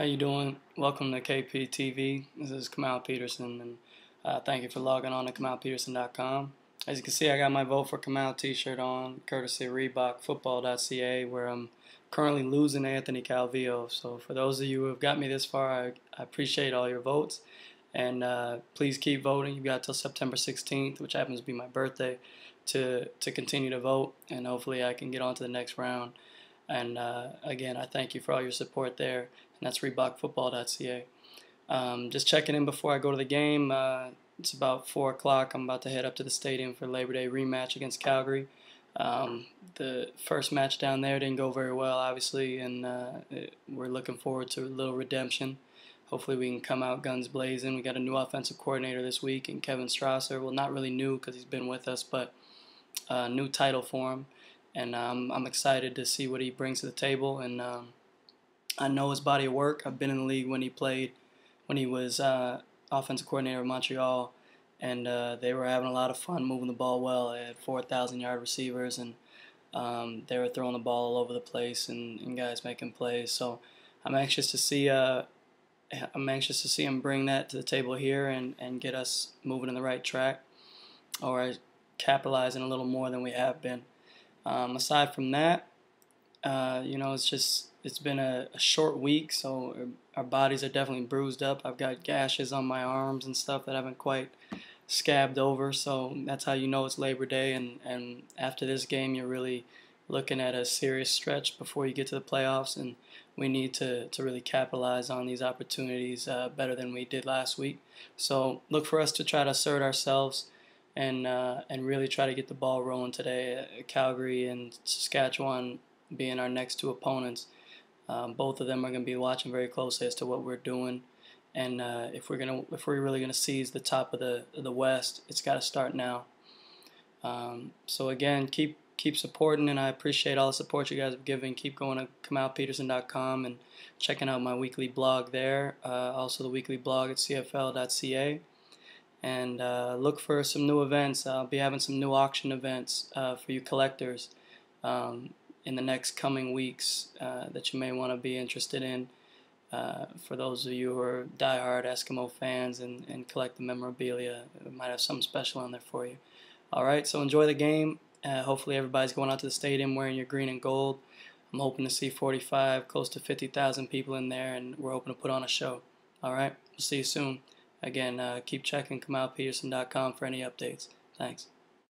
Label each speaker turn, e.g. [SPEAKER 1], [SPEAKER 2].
[SPEAKER 1] How you doing? Welcome to KPTV. This is Kamau Peterson, and uh, thank you for logging on to KamauPeterson.com. As you can see, I got my Vote for Kamau t-shirt on, courtesy ReebokFootball.ca, where I'm currently losing Anthony Calvillo. So for those of you who have got me this far, I, I appreciate all your votes. And uh, please keep voting. You've got till September 16th, which happens to be my birthday, to, to continue to vote. And hopefully I can get on to the next round. And uh, again, I thank you for all your support there. And that's ReebokFootball.ca. Um, just checking in before I go to the game. Uh, it's about 4 o'clock. I'm about to head up to the stadium for Labor Day rematch against Calgary. Um, the first match down there didn't go very well, obviously, and uh, it, we're looking forward to a little redemption. Hopefully, we can come out guns blazing. We got a new offensive coordinator this week, and Kevin Strasser. Well, not really new because he's been with us, but a new title for him and um, I'm excited to see what he brings to the table. And um, I know his body of work. I've been in the league when he played, when he was uh, offensive coordinator of Montreal, and uh, they were having a lot of fun moving the ball well. They had 4,000 yard receivers, and um, they were throwing the ball all over the place, and, and guys making plays. So I'm anxious to see. Uh, I'm anxious to see him bring that to the table here and, and get us moving in the right track, or capitalizing a little more than we have been. Um, aside from that, uh, you know, it's just it's been a, a, short week, so our bodies are definitely bruised up. I've got gashes on my arms and stuff that I haven't quite scabbed over, so that's how you know it's Labor Day. And and after this game, you're really looking at a serious stretch before you get to the playoffs, and we need to to really capitalize on these opportunities uh, better than we did last week. So look for us to try to assert ourselves and uh, and really try to get the ball rolling today. Calgary and Saskatchewan being our next two opponents, um, both of them are going to be watching very closely as to what we're doing, and uh, if we're gonna if we're really going to seize the top of the the West, it's got to start now. Um, so again, keep keep supporting, and I appreciate all the support you guys have given. Keep going to KamauPeterson.com and checking out my weekly blog there. Uh, also, the weekly blog at CFL.ca and uh, look for some new events. I'll be having some new auction events uh, for you collectors um, in the next coming weeks uh, that you may want to be interested in. Uh, for those of you who are die-hard Eskimo fans and, and collect the memorabilia, we might have something special in there for you. All right, so enjoy the game. Uh, hopefully, everybody's going out to the stadium wearing your green and gold. I'm hoping to see 45, close to 50,000 people in there, and we're hoping to put on a show. All right, we'll see you soon. Again, uh, keep checking KamauPeterson.com for any updates. Thanks.